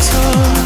take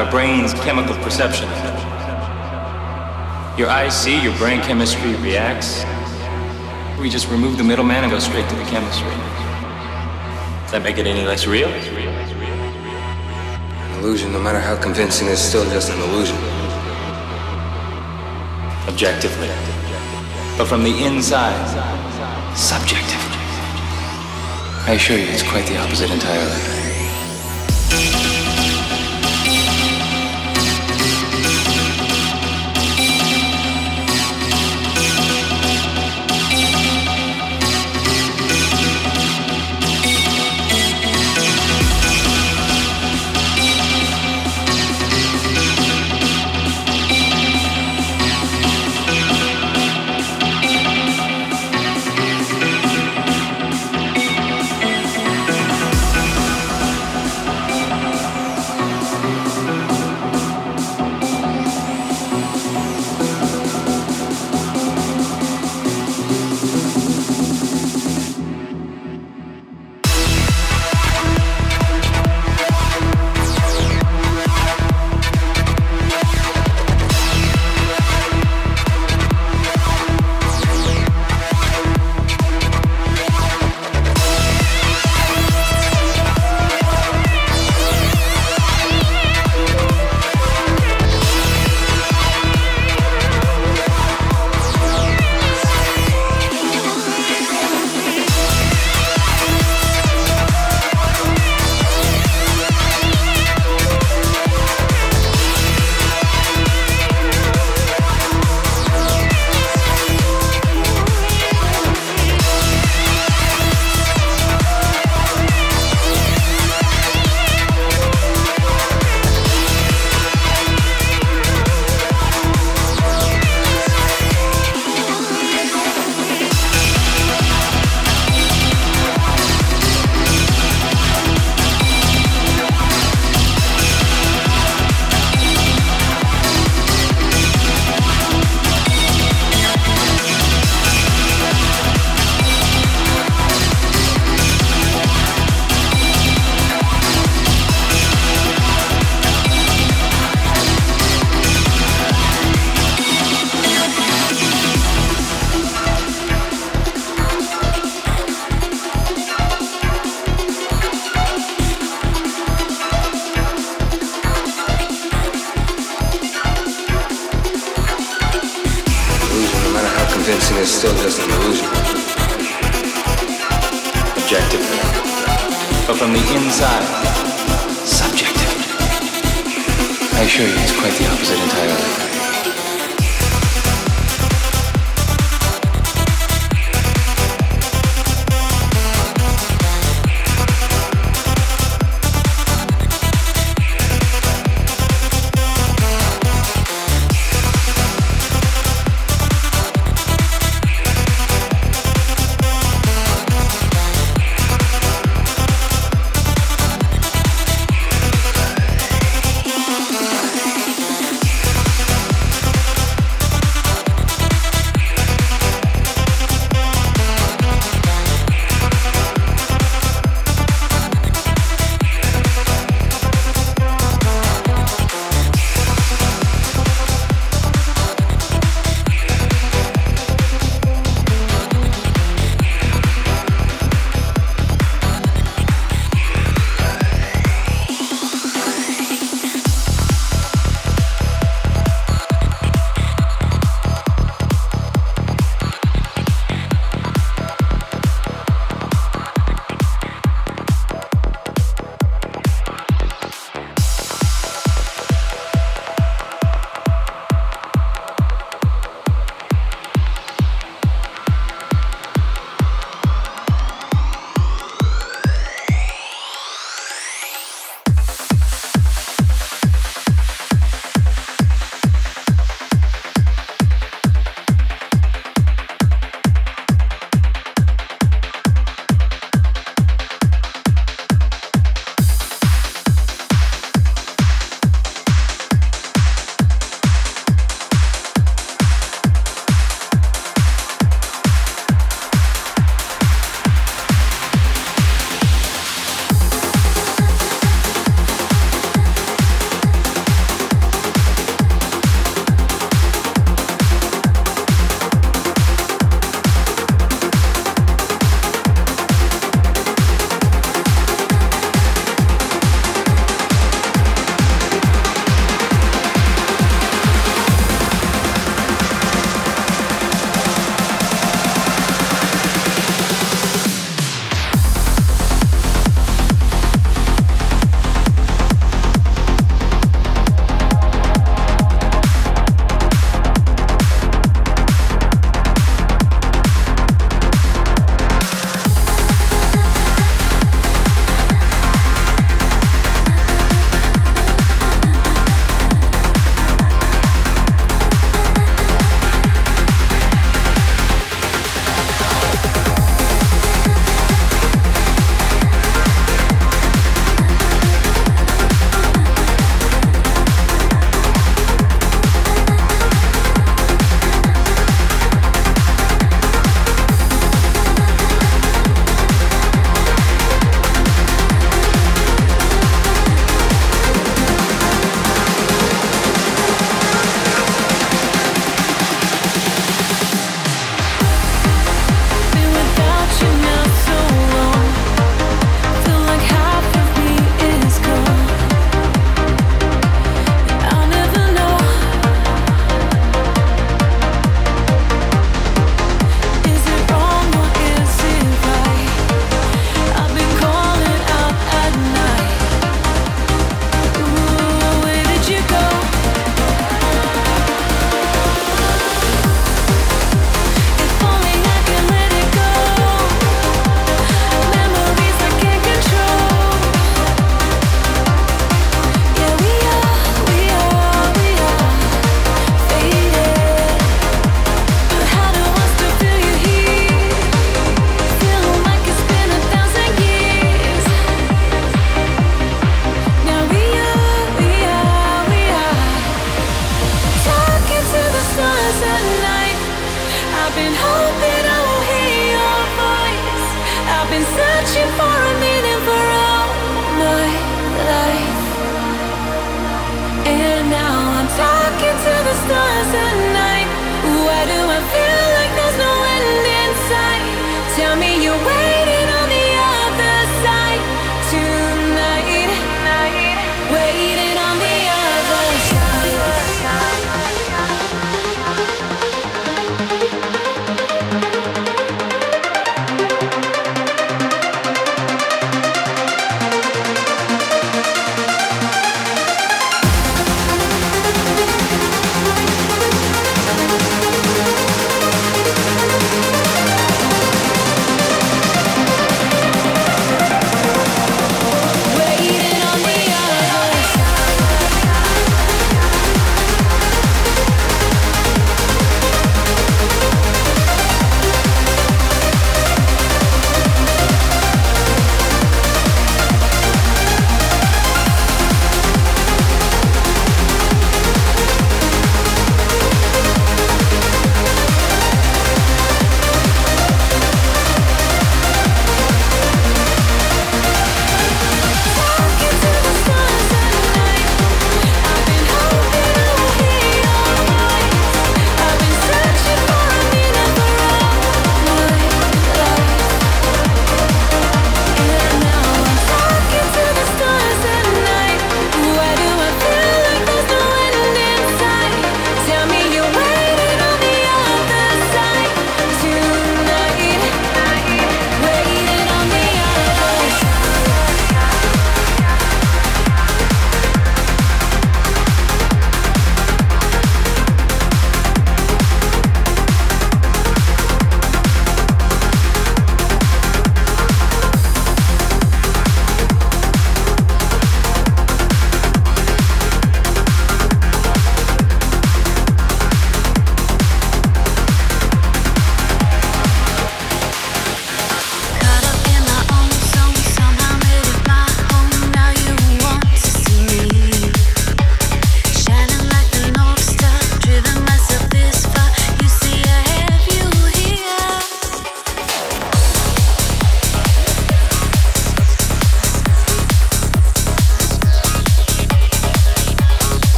our brain's chemical perception. Your eyes see, your brain chemistry reacts. We just remove the middleman and go straight to the chemistry. Does that make it any less real? An illusion, no matter how convincing, is still just an illusion. Objectively. But from the inside, subjectively. I assure you, it's quite the opposite entirely.